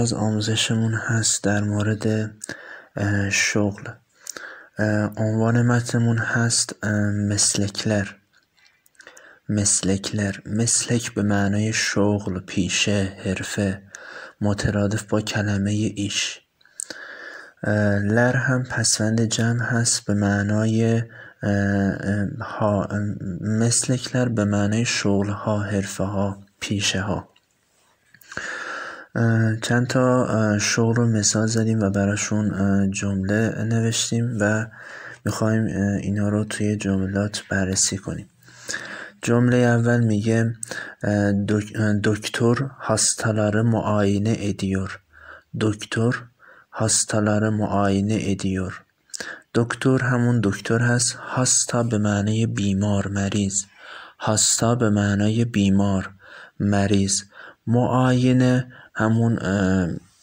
از آموزشمون هست در مورد شغل. عنوان متنمون هست مسلکلر مسلکلر مسلک به معنای شغل پیشه حرفه. مترادف با کلمه ایش. لر هم پسوند جمع هست به معنای ها مسلکلر به معنای شغل ها حرفه ها پیشه ها چند تا شغل رو مثال زدیم و براشون جمله نوشتیم و می‌خوایم اینا رو توی جملات بررسی کنیم جمله اول میگه دکتر hastaları muayene ediyor. دکتر hastaları muayene ediyor. دکتر همون دکتر هست هاستا به معنی بیمار مریض هاستا به معنای بیمار مریض معاینه همون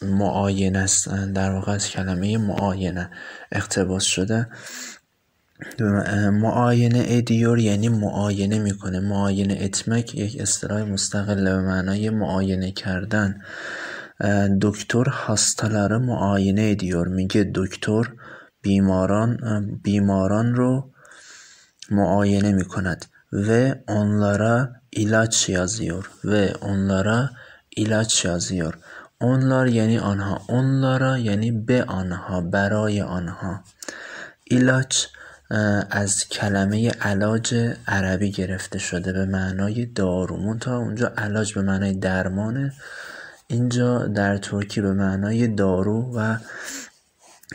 معاینه است. در واقع از کلمه معاینه اقتباس شده. معاینه ادیور یعنی معاینه می‌کنه. معاینه اتمک یک اصطلاح مستقل به معنای معاینه کردن. دکتر هاستالاره معاینه ادیور میگه دکتر بیماران بیماران رو معاینه می‌کند. و onlara ilaç yazıyor ve onlara ilaç yazıyor onlar یعنی آنها. onlara یعنی به آنها برای آنها. ایلاچ از کلمه علاج عربی گرفته شده به معنای دارو. تا اونجا علاج به معنای درمانه. اینجا در ترکی به معنای دارو و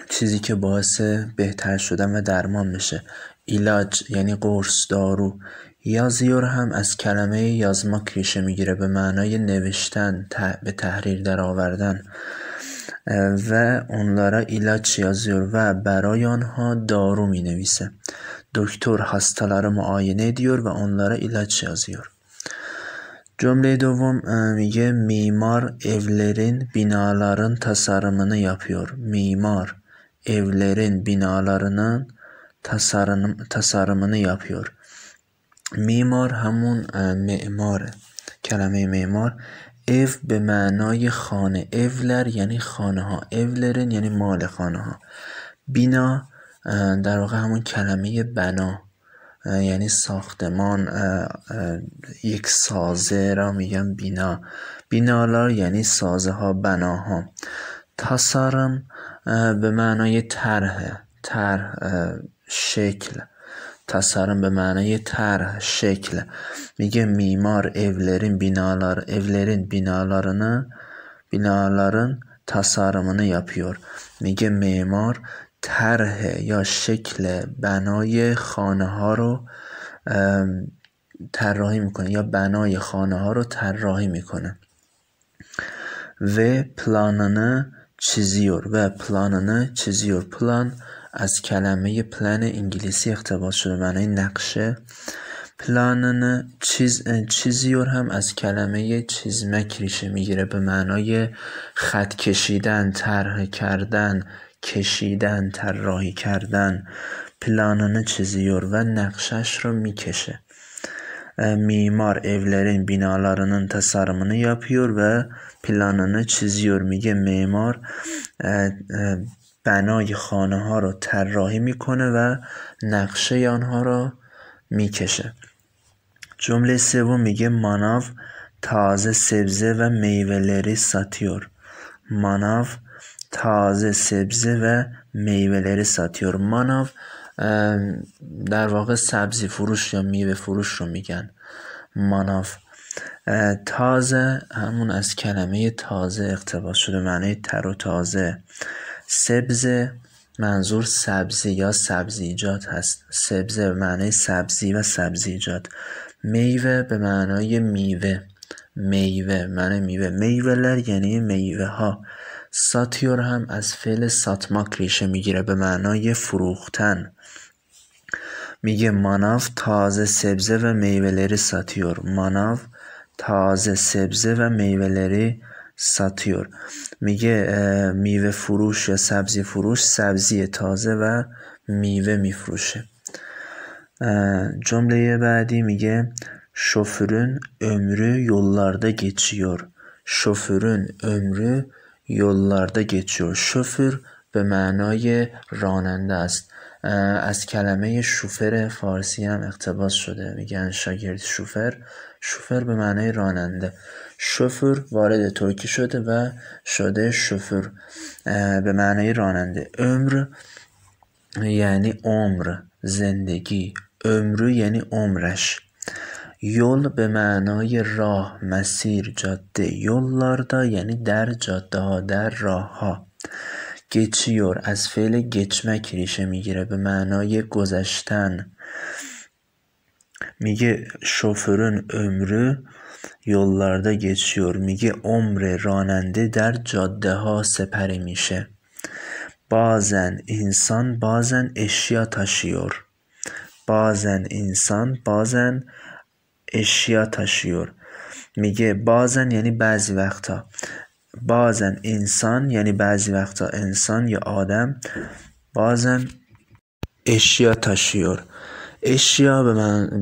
چیزی که باعث بهتر شدن و درمان بشه ایلاج یعنی قرص دارو. یازیور هم از کلمه یازما ریشه می‌گیره به معنای نوشتن به تحریر در آوردن و اونلارا ایلاچ یازیور و برای آنها دارو می نویسه دکتر hastaları معاینه دیور و onlara ilaç yazıyor Cümle دوم میگه میمار evlerin binaların tasarımını yapıyor. Mimar evlerin binalarının tasarım, tasarımını yapıyor. میمار همون معماره. کلمه معمار. اف به معنای خانه. اولر یعنی خانه ها اولرن یعنی مال خانه ها بینا در واقع همون کلمه بنا یعنی ساختمان یک سازه را میگن بینا. بینالار یعنی سازه ها بناها تسارم به معنای طرح طرح شکل. Tasarım به معنای طرح şekil میگه mimar evlerin binalar evlerin binalarını binaların tasarımını yapıyor میگه معمار طرح یا شکل بنای خانه ها رو طراحی می‌کنه یا بنای خانه ها رو طراحی می‌کنه و پلانını çiziyor و پلانını çiziyor پلان از کلمه پلن انگلیسی اقتباس شده معنای نقشه پلانن چیز چیزیور هم از کلمه چیزمک ریشه می‌گیره به معنای خط کشیدن طرح کردن کشیدن طراحی کردن. پلانını çiziyor و نقشش رو می‌کشه. mimar evlerin binalarının tasarımını yapıyor ve planını çiziyor میگه معمار بنای خانه ها رو طراحی می‌کنه و نقشه آنها را می‌کشه. جمله سوم میگه ماناو تازه سبزه و میوهleri satıyor ماناو تازه سبزه و میوهleri satıyor ماناو در واقع سبزی فروش یا میوه فروش رو میگن. ماناو تازه همون از کلمه تازه اقتباس شده معنی تر و تازه. سبزه منظور سبزی یا سبزیجات هست. سبزه به معنای سبزی و سبزیجات. میوه به معنای میوه. میوه معنی میوه. میوهلر یعنی میوه ها ساتیور هم از فعل ساتماک ریشه می‌گیره به معنای فروختن. میگه ماناف تازه سبزه و میوهلری ساتیور. ماناف تازه سبزه و میوهلری ساتیور. میگه میوه فروش یا سبزی فروش سبزی تازه و میوه میفروشه. جمله بعدی میگه şoförün ömrü yollarda geçiyor. Şoförün ömrü یولlarda geçiyor شوفر به معنای راننده است. از کلمه شوفر فارسی هم اقتباس شده. میگن شاگرد شوفر. شوفر به معنای راننده. شوفر وارد ترکی شده و شده شوفر به معنای راننده. عمر یعنی عمر زندگی. عمرو یعنی عمرش. یول به معنای راه مسیر جاده. یولlarda یعنی در جاده ها در راه ها گچیور از فعل گچمک ریشه می‌گیره به معنای گذشتن. میگه شوفرن عمره یوللرده گچیور میگه عمر راننده در جاده ها سپری میشه. بازن انسان بازن اشیا تاشیور بازن انسان بازن اشیا تاشیور میگه بازن یعنی بعضی وقتا. بازن انسان یعنی بعضی وقتا. انسان یا آدم بازن اشیا تاشیور اشیا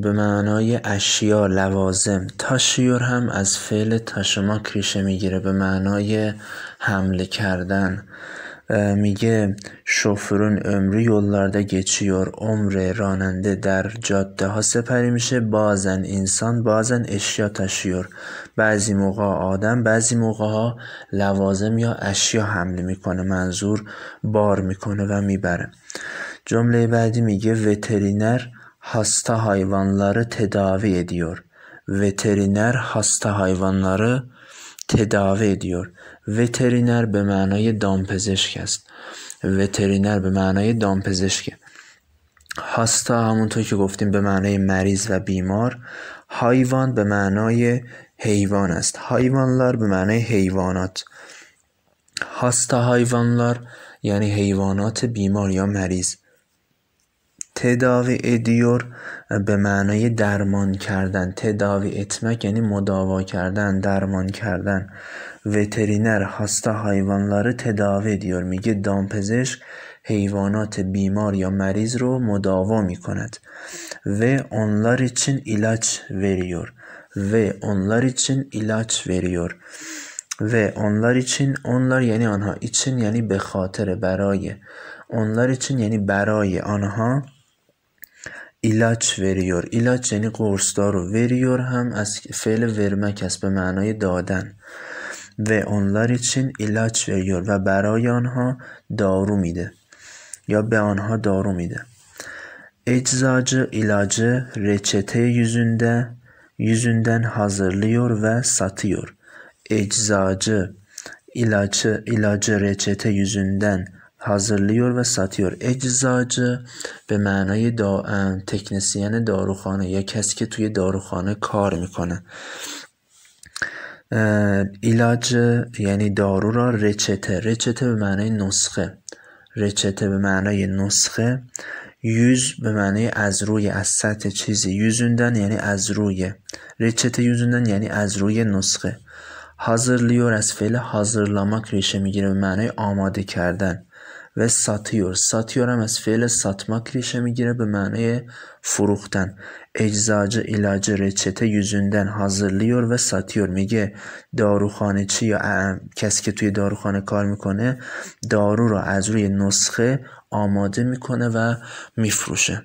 به معنای اشیا لوازم. تاشیور هم از فعل تاشما ریشه می‌گیره به معنای حمله کردن. میگه شوفرون عمری یولlarda geçiyor عمر راننده در جاده ها سپری میشه. بازن انسان بازن اشیا تشیور بعضی موقع آدم بعضی موقع ها لوازم یا اشیا حمله می‌کنه منظور بار می‌کنه و می‌بره. جمله بعدی میگه وترینر hasta hayvanları tedavi ediyor. Veteriner hasta hayvanları tedavi ediyor. وترینر به معنای دامپزشک است وترینر به معنای دامپزشکه هاستا همونطور که گفتیم به معنای مریض و بیمار هایوان به معنای حیوان است هایوانلار به معنای حیوانات هاستا هایوانلار یعنی حیوانات بیمار یا مریض تداوی ادیور به معنای درمان کردن. تداوی اتمک یعنی مداوا کردن درمان کردن. وترینر hasta hayvanları tedavi ediyor. میگه دامپزشک حیوانات بیمار یا مریض رو مداوا می کند و onlar için ilaç veriyor. ve onlar için ilaç veriyor. ve onlar için onlar یعنی آنها. için یعنی به خاطر برای. onlar için یعنی برای آنها. ایلاچ veriyor ایلاچ یعنی قرصدار و veriyor هم از فعل ورمک است به معنای دادن و onlar için ilaç veriyor و برای آنها دارو میده یا به آنها دارو میده eczacı ilacı reçete yüzünde yüzünden hazırlıyor ve satıyor. Eczacı ilacı ilacı reçete yüzünden hazırlıyor و satıyor. eczacı به معنای دا... تکنسین داروخانه یا کسی که توی داروخانه کار می‌کنه. ایلاج یعنی دارو را رچته. رچته به معنای نسخه. رچته به معنای نسخه. yüz به معنای از روی از سطح چیزی. yüzünden یعنی از روی. reçete yüzünden یعنی از روی نسخه. hazırlıyor از فعل hazırlamak ریشه می‌گیره به معنای آماده کردن. و ساتیور. ساتیور هم از فعل ساتماک ریشه می‌گیره به معنای فروختن. eczacı ilacı reçete yüzünden hazırlıyor ve satıyor میگه داروخانه چی یا کسی که توی داروخانه کار می‌کنه دارو رو از روی نسخه آماده می‌کنه و میفروشه.